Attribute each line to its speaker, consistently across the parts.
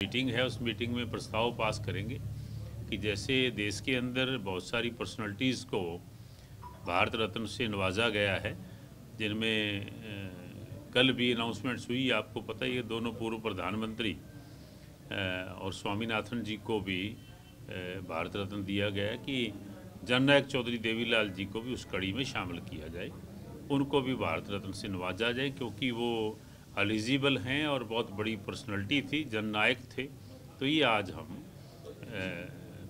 Speaker 1: Meeting है, उस meeting में प्रस्ताव पास करेंगे कि जैसे देश के अंदर बहुत सारी पर्सनालिटीज़ को भारत रत्न से नवाजा गया है, जिनमें कल भी अनाउंसमेंट्स हुई। आपको पता ही है दोनों पूर्व प्रधानमंत्री और स्वामीनाथन जी को भी भारत रत्न दिया गया कि जननायक चौधरी देवीलाल जी को भी उस कड़ी में शामिल किया जाए। उनको भी भारत रत्न से नवाजा जाए, क्योंकि वो एलिजिबल हैं और बहुत बड़ी पर्सनैलिटी थी, जननायक थे। तो ये आज हम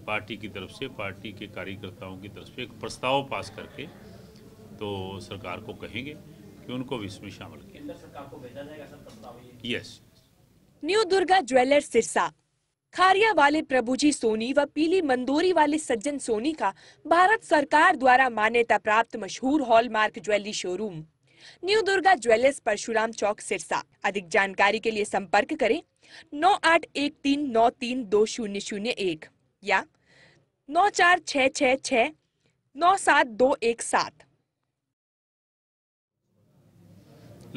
Speaker 1: पार्टी की तरफ़ से, पार्टी के कार्यकर्ताओं की तरफ़ से एक प्रस्ताव पास करके तो सरकार को कहेंगे कि उनको भी इसमें शामिल किया yes
Speaker 2: new Durga jeweller Sirsa. Khariya वाले प्रभुजी सोनी व पीली मंदोरी वाले सज्जन सोनी का भारत सरकार द्वारा मान्यता प्राप्त मशहूर hallmark jewellery showroom. New Durga jewellers Parshuram Chowk, Sirsa. अधिक जानकारी के लिए संपर्क करें नौ आठ एक तीन नौ तीन दो शून्य शून्य एक या नौ चार छ छ छ नौ सात दो एक सात।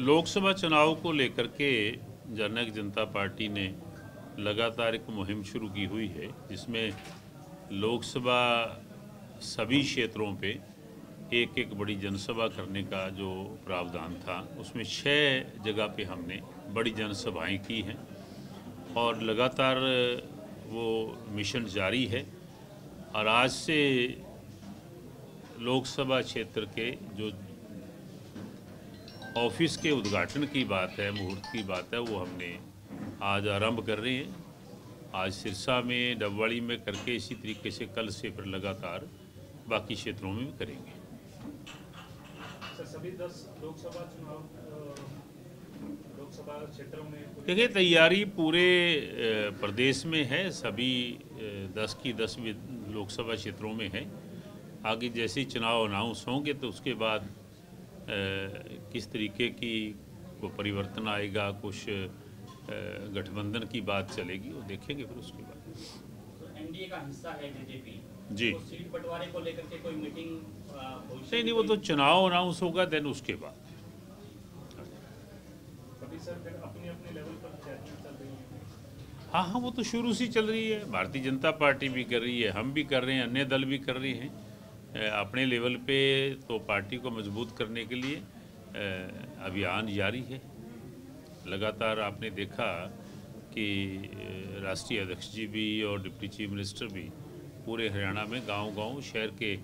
Speaker 1: लोकसभा चुनाव को लेकर के जनक जनता पार्टी ने लगातार एक मुहिम शुरू की हुई है, जिसमें लोकसभा सभी क्षेत्रों पे एक एक बड़ी जनसभा करने का जो प्रावधान था, उसमें छः जगह पे हमने बड़ी जनसभाएँ की हैं और लगातार वो मिशन जारी है। और आज से लोकसभा क्षेत्र के जो ऑफ़िस के उद्घाटन की बात है, मुहूर्त की बात है, वो हमने आज आरंभ कर रहे हैं। आज सिरसा में डबवाड़ी में करके इसी तरीके से कल से फिर लगातार बाकी क्षेत्रों में भी करेंगे। सभी दस लोकसभा चुनाव लोकसभा क्षेत्रों में देखिए तैयारी पूरे प्रदेश में है। सभी दस की दस लोकसभा क्षेत्रों में है। आगे जैसे चुनाव अनाउंस होंगे तो उसके बाद किस तरीके की को परिवर्तन आएगा कुछ गठबंधन की बात चलेगी वो देखेंगे फिर उसके बाद।
Speaker 3: तो एनडीए का हिस्सा है जेजेपी।
Speaker 1: जी।
Speaker 3: तो सीट बंटवारे को लेकर के कोई मीटिंग
Speaker 1: नहीं नहीं वो तो चुनाव अनाउंस होगा देन उसके बाद। हाँ। हाँ वो तो शुरू से चल रही है। भारतीय जनता पार्टी भी कर रही है हम भी कर रहे हैं अन्य दल भी कर रहे हैं। अपने लेवल पे तो पार्टी को मज़बूत करने के लिए अभियान जारी है। लगातार आपने देखा कि राष्ट्रीय अध्यक्ष जी भी और डिप्टी चीफ मिनिस्टर भी पूरे हरियाणा में गांव-गांव शहर के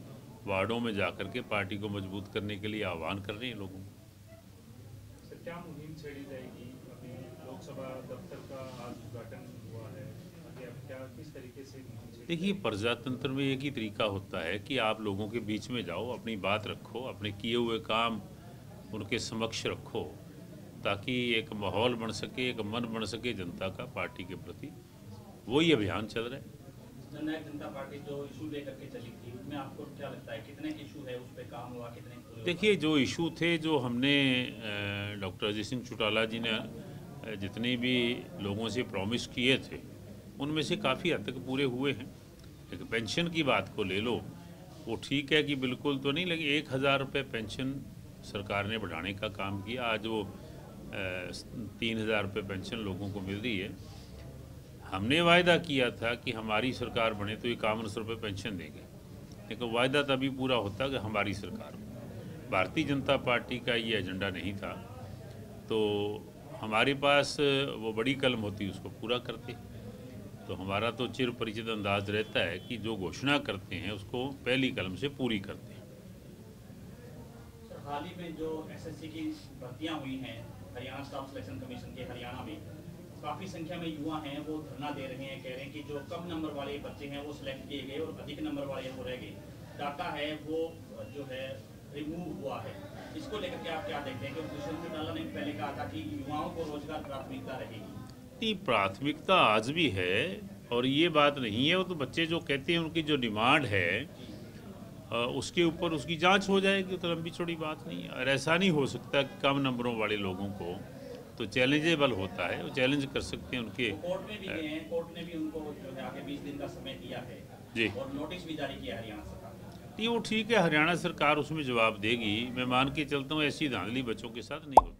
Speaker 1: वार्डों में जाकर के पार्टी को मज़बूत करने के लिए आह्वान कर रहे हैं लोगों को। क्या मुहिम छेड़ी जाएगी? अभी लोकसभा दफ्तर का आज उद्घाटन हुआ है। क्या किस तरीके से देखिए प्रजातंत्र में एक ही तरीका होता है कि आप लोगों के बीच में जाओ अपनी बात रखो अपने किए हुए काम उनके समक्ष रखो ताकि एक माहौल बन सके एक मन बन सके जनता का पार्टी के प्रति। वही अभियान चल रहा है। जननायक जनता पार्टी जो इशू लेकर के चली थी, उसमें आपको क्या लगता है, कितने इशू है, उस पर काम हुआ, कितने देखिए, जो इशू थे, जो हमने डॉक्टर अजय सिंह चौटाला जी ने जितने भी लोगों से प्रॉमिस किए थे, उनमें से काफ़ी हद तक पूरे हुए हैं। एक पेंशन की बात को ले लो, वो ठीक है कि बिल्कुल तो नहीं, लेकिन एक हज़ार रुपये पेंशन सरकार ने बढ़ाने का काम किया। आज वो तीन हज़ार रुपये पेंशन लोगों को मिल रही है। हमने वायदा किया था कि हमारी सरकार बने तो इक्यावन सौ रुपये पेंशन देंगे। लेकिन वायदा तभी पूरा होता कि हमारी सरकार भारतीय जनता पार्टी का ये एजेंडा नहीं था। तो हमारे पास वो बड़ी कलम होती, उसको पूरा करते। तो हमारा तो चिर परिचित अंदाज रहता है कि जो घोषणा करते हैं, उसको पहली कलम से पूरी करते हैं।
Speaker 3: हाल ही में जो एसएससी की भर्तियाँ हुई हैं, हरियाणा स्टाफ सिलेक्शन कमीशन के हरियाणा में काफ़ी संख्या में युवा हैं, वो धरना दे रहे हैं, कह रहे हैं कि जो कम नंबर वाले बच्चे हैं, वो सिलेक्ट किए गए और अधिक नंबर वाले वो रह गए। डाटा है, वो जो है रिमूव हुआ है। इसको लेकर के आप क्या देखते हैं क्योंकि दुष्यंत चौटाला ने पहले कहा था कि युवाओं को रोज़गार प्राथमिकता रहेगी।
Speaker 1: प्राथमिकता आज भी है, और ये बात नहीं है, वो तो बच्चे जो कहते हैं, उनकी जो डिमांड है उसके ऊपर उसकी जाँच हो जाएगी तो लंबी चौड़ी बात नहीं है। और ऐसा नहीं हो सकता कम नंबरों वाले लोगों को तो चैलेंजेबल होता है वो चैलेंज कर सकते हैं उनके
Speaker 3: कोर्ट में भी गए हैं कोर्ट ने भी उनको जो है आगे 20 दिन का समय दिया है जी। और नोटिस भी जारी किया हरियाणा सरकार
Speaker 1: नहीं वो ठीक है हरियाणा सरकार उसमें जवाब देगी। मैं मान के चलता हूँ ऐसी धांधली बच्चों के साथ नहीं होती।